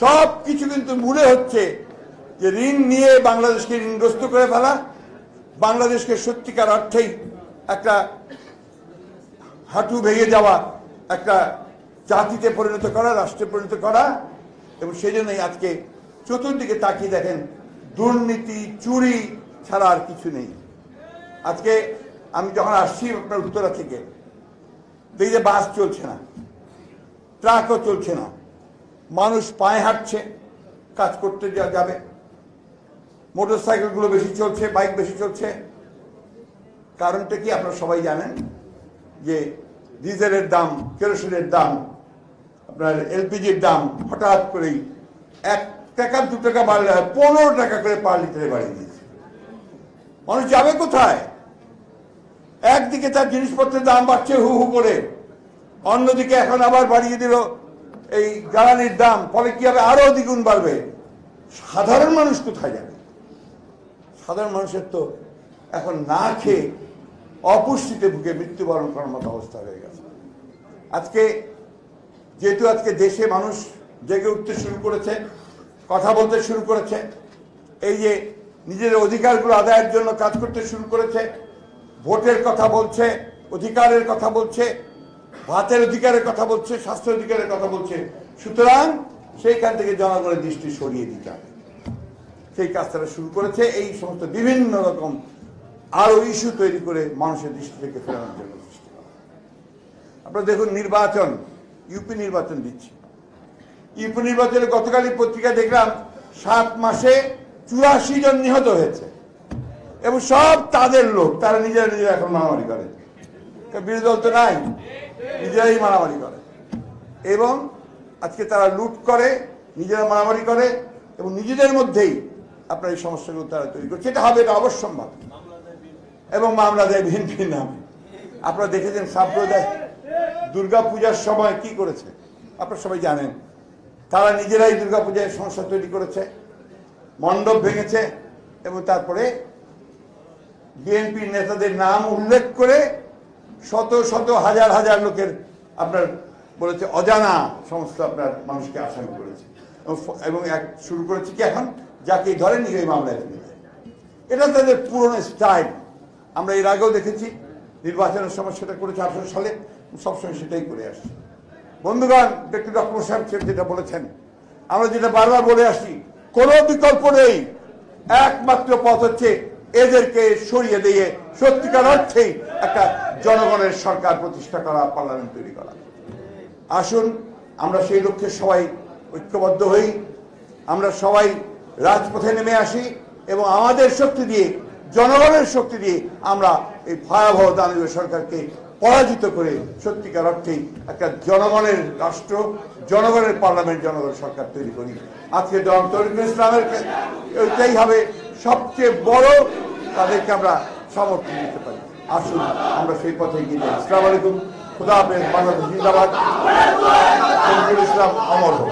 সব কিছু কিন্তু মূলে হচ্ছে যে ঋণ নিয়ে বাংলাদেশকে ঋণগ্রস্ত করে ফেলা, বাংলাদেশকে সত্যিকার অর্থেই একটা হাঁটু ভেঙে যাওয়া, একটা জাতিতে পরিণত করা, রাষ্ট্রে পরিণত করা এবং সেই জন্যই আজকে চতুর্দিকে তাকিয়ে দেখেন, দুর্নীতি, চুরি ছাড়া আর কিছু নেই। আজকে আমি যখন আসছি আপনার উত্তরা থেকে, দেখি যে বাস চলছে না, ট্রাকও চলছে না। মানুষ পায়ে হাঁটছে, কাজ করতে যাবে। মোটর সাইকেলগুলো বেশি চলছে, বাইক বেশি চলছে। কারণটা কি আপনারা সবাই জানেন? যে ডিজেলের দাম, কেরোসিনের দাম, আপনার এলপিজির দাম হঠাৎ করেই এক টাকা, দু টাকা বাড়লে হয়, পনেরো টাকা করে পার লিটারে বাড়িয়ে দিয়েছে। মানুষ যাবে কোথায়? একদিকে তার জিনিসপত্রের দাম বাড়ছে হু হু করে, অন্যদিকে এখন আবার বাড়িয়ে দিল এই জ্বালানির দাম ফলে কি হবে? আরও দ্বিগুণ বাড়বে। সাধারণ মানুষ কোথায় যাবে? সাধারণ মানুষের তো এখন না খেয়ে অপুষ্টিতে ভুগে মৃত্যুবরণ করার মতো অবস্থা হয়ে গেছে। আজকে, যেহেতু আজকে দেশে মানুষ জেগে উঠতে শুরু করেছে, কথা বলতে শুরু করেছে, এই যে নিজের অধিকারগুলো আদায়ের জন্য কাজ করতে শুরু করেছে, ভোটের কথা বলছে, অধিকারের কথা বলছে ভাতের অধিকারের কথা বলছে স্বাস্থ্য অধিকারের কথা বলছে। সুতরাং সেইখান থেকে জনগণের দৃষ্টি সরিয়ে দিতে হবে। সেই কাজ তারা শুরু করেছে। এই সমস্ত বিভিন্ন রকম আরও ইস্যু তৈরি করে মানুষের দৃষ্টি থেকে ফেরানোর জন্য সৃষ্টি করা আপনারা দেখুন, নির্বাচন, ইউপি নির্বাচন দিচ্ছি। ইউপি নির্বাচনে গতকালই পত্রিকা দেখলাম, সাত মাসে চুরাশি জন নিহত হয়েছে। এবং সব তাদের লোক, তারা নিজেরা নিজেরা এখন মারামারি করে। বিরোধী দল তো নাই, নিজেরাই মারামারি করে। এবং আজকে তারা লুট করে, নিজেরা মারামারি করে এবং নিজেদের মধ্যেই আপনার এই সমস্যাগুলো তারা তৈরি করছে এটা হবে এটা অবশ্যম্ভাব। এবং মামলা দেয় বিএনপি নামে। আপনারা দেখেছেন সাম্প্রদায় দুর্গা পূজার সময় কি করেছে? আপনারা সবাই জানেন। তারা নিজেরাই দুর্গা পূজায় সমস্যা তৈরি করেছে, মণ্ডপ ভেঙেছে এবং তারপরে বিএনপির নেতাদের নাম উল্লেখ করে শত শত হাজার হাজার লোকের আপনার বলেছে অজানা সমস্ত আপনার মানুষকে আসামি করেছে। এবং এক শুরু করেছে কি এখন? যাকে ধরে নিয়ে এই মামলায় ফেলে এটা তাদের পুরনো স্টাইল। আমরা এর আগেও দেখেছি, নির্বাচনের সময় সেটা করেছে আঠারো সালে, সবসময় সেটাই করে আসছে। বন্ধুগণ, ডক্টর ডক্টর সাহেব যেটা বলেছেন, আমরা যেটা বারবার বলে আসছি, কোনো বিকল্প নেই। একমাত্র পথ হচ্ছে এদেরকে সরিয়ে দিয়ে সত্যিকার অর্থেই একটা জনগণের সরকার প্রতিষ্ঠা করা, পার্লামেন্ট তৈরি করা। আসুন, আমরা সেই লক্ষ্যে সবাই ঐক্যবদ্ধ হই। আমরা সবাই রাজপথে নেমে আসি এবং আমাদের শক্তি দিয়ে, জনগণের শক্তি দিয়ে আমরা এই ভয়াবহ দানবীয় সরকারকে পরাজিত করে সত্যিকার অর্থেই একটা জনগণের রাষ্ট্র, জনগণের পার্লামেন্ট, জনগণের সরকার তৈরি করি। আজকে তরিকুল ইসলামের ওইটাই হবে সবচেয়ে বড় তাদেরকে আমরা সমর্থন দিতে পারি। আসুন, আমরা সেই পথে এগিয়ে যাই। আসসালাম আলাইকুম। খুদা হাফেজ, বাংলাদেশ জিন্দাবাদ। ইসলাম অমর হোক।